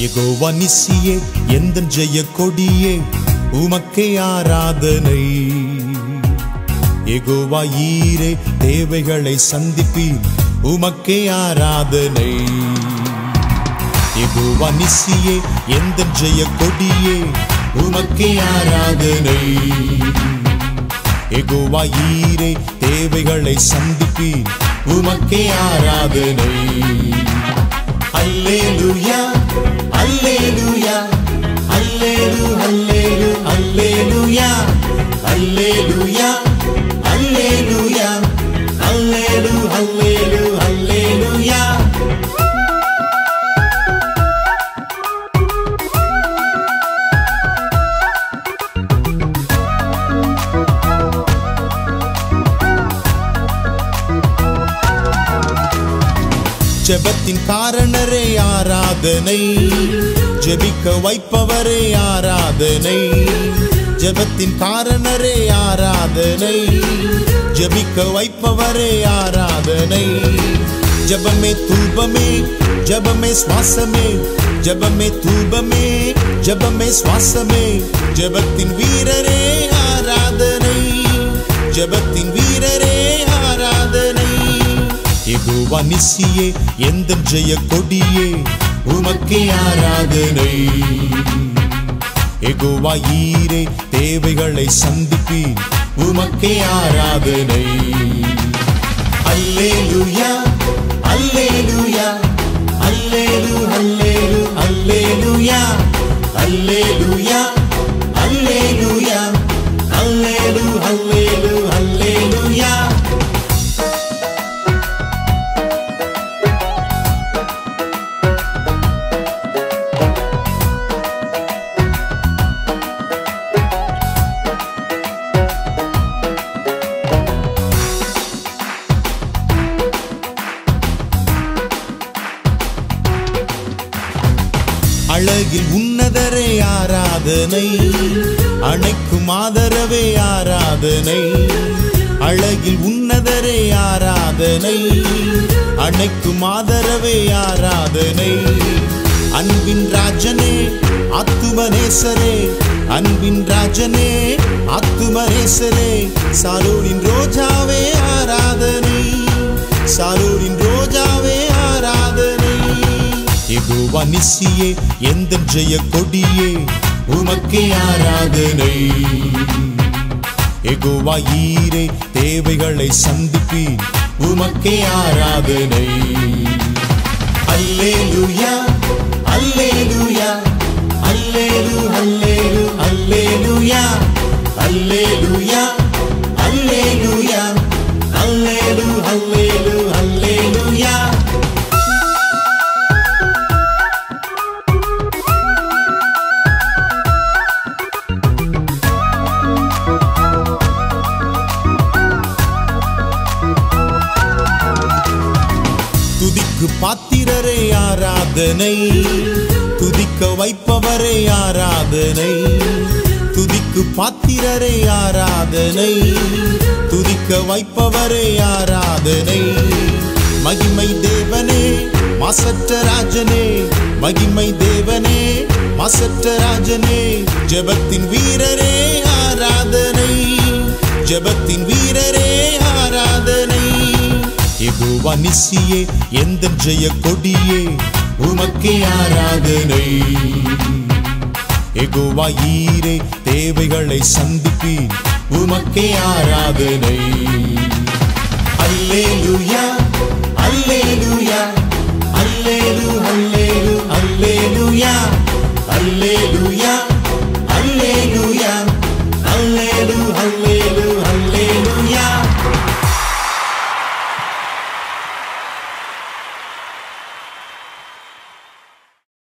யெகோவா நிசியே எந்த ஜெய கொடியே உமக்கே ஆராதனை. எகோவா ஈரே தேவைகளை சந்திப்பீர் உமக்கே ஆராதனை. எகோவா நிசியே எந்த ஜெய கொடியே உமக்கே ஆராதனை. எகோவா ஈரே தேவைகளை சந்திப்பீர் உமக்கே ஆராதனை. அல்லேலூயா. அல்லேலூயா ஜெபத்தின் காரணரே ஆராதனை ஜெபிக்க வைப்பவரே ஆராதனை ஜெபத்தின் காரணரே ஆராதனை ஜெபிக்க வைப்பவரே ஆராதனை ஜெபமே தூபமே ஜெபமே சுவாசமே ஜெபமே தூபமே ஜெபமே சுவாசமே ஜெபத்தின் வீரரே ஆராதனை ஜெபத்தின் யெகோவா எந்த ஜெய கொடியே உமக்கே ஆராதனை. யெகோவா ஈரே தேவைகளை சந்திப்பீர் உமக்கே ஆராதனை. அல்லேலூயா அல்லேலூயா. அழகில் உன்னதரே ஆராதனை. அணைக்கும் ஆதரவே ஆராதனை. அழகில் உன்னதரே ஆராதனை. அணைக்கும் ஆதரவே ஆராதனை. அன்பின் ராஜனே ஆத்துமனேசரே அன்பின் ராஜனே ஆத்துமனேசரே சாரோரின் ரோஜா யெகோவா நிசியே எந்த ஜெய கொடியே உமக்கே ஆராதனை. யெகோவா ஈரே தேவைகளை சந்திப்பீர் உமக்கே ஆராதனை. அல்லேலூயா அல்லேலூயா அல்லேலு அல்லேலு அல்லேலூயா அல்லேலூயா அல்லேலூயா. துதிக்கு பாத்திரரே ஆராதனை. துதிக்க வைப்பவரே ஆராதனை. துதிக்கு பாத்திரரே ஆராதனை. துதிக்க வைப்பவரே ஆராதனை. மகிமை தேவனே மாசற்ற ராஜனே. மகிமை தேவனே மாசற்ற ராஜனே. ஜபத்தின் வீரரே ஆராதனை. ஜபத்தின் வீரரே ஆராதனை. இதுவா நிசியே எந்த ஜெய கொடியே உமக்கு ஆராதனை. எகுவா ஈரே தேவைகளை சந்திப்பீர் உமக்கே ஆராதனை. அல்லேலூயா.